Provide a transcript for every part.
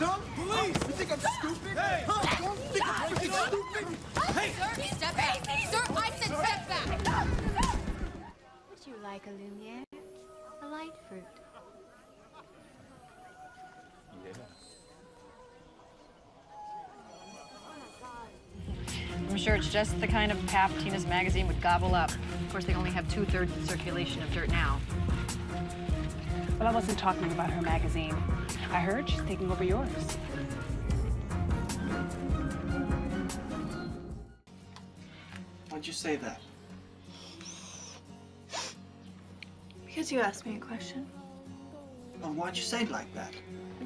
dumb? Police! You think I'm stupid? Hey! Huh? You think I'm freaking stupid? Hey! Sir, step back! Sir, I said step back! Would you like a Lumiere? A light fruit? I'm sure it's just the kind of pap Tina's magazine would gobble up. Of course, they only have two-thirds the circulation of Dirt now. Well, I wasn't talking about her magazine. I heard she's taking over yours. Why'd you say that? Because you asked me a question. Well, why'd you say it like that?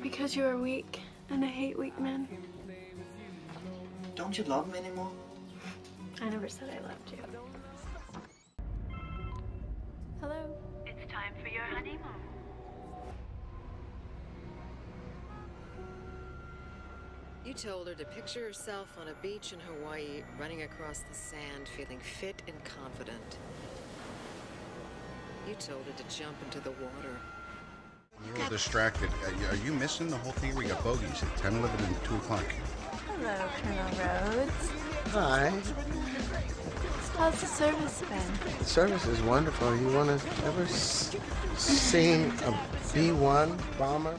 Because you are weak, and I hate weak men. Don't you love me anymore? I never said I loved you. Hello? It's time for your honeymoon. You told her to picture herself on a beach in Hawaii, running across the sand, feeling fit and confident. You told her to jump into the water. A little distracted. Are you, are you missing the whole thing? We got bogeys at 10, 11, and 2 o'clock. Hello, Colonel Rhodes. Hi. How's the service been? The service is wonderful. You want to ever s- seen a B-1 bomber?